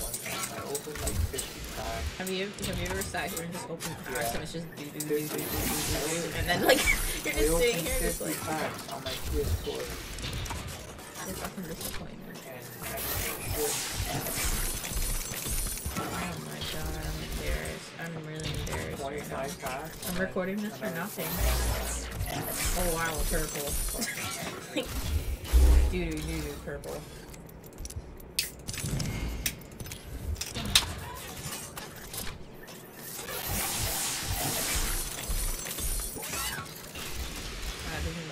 one time. I opened like 50 times. Have you have you ever sat here and just opened packs yeah. and it's just do do do do do do do and then like you're just I sitting here just like times on my PS4. It's fucking disappointing. Oh my god, I'm embarrassed. I'm really embarrassed. Right. I'm recording this for nothing. Oh wow, purple. like, doo doo doo doo purple.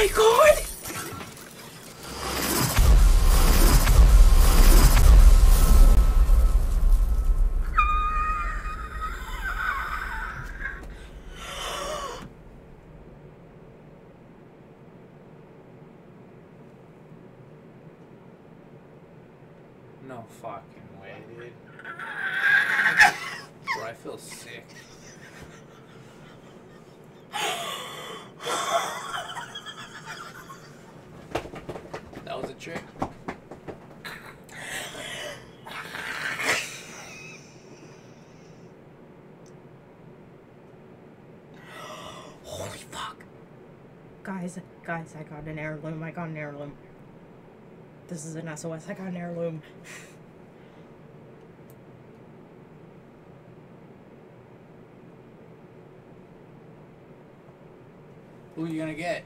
my god! No fucking way, dude. Bro, I feel sick. That was a trick. Holy fuck. Guys, guys, I got an heirloom. I got an heirloom. This is an SOS. I got an heirloom. Who are you gonna get?